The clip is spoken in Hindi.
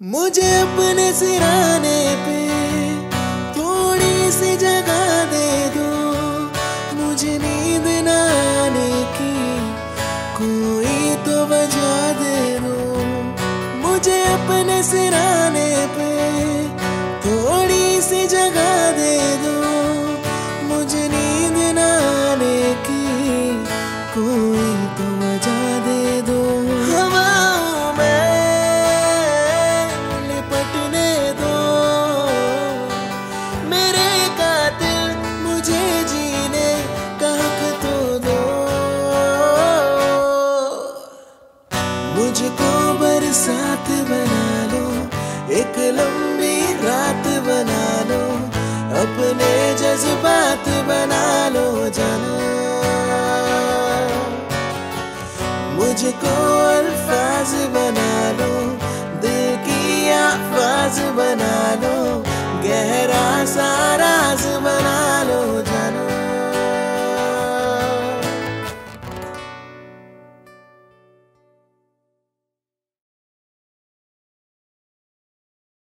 मुझे अपने सिराने पे थोड़ी सी जगह दे दो। मुझे नींद आने की कोई तो वजह दे दो। मुझे अपने सिराने पे मुझको बरसात बना लो, एक लंबी रात बना लो, अपने जज्बात बना लो जाना। मुझको अल्फाज बना लो, दिल की आवाज़ बना लो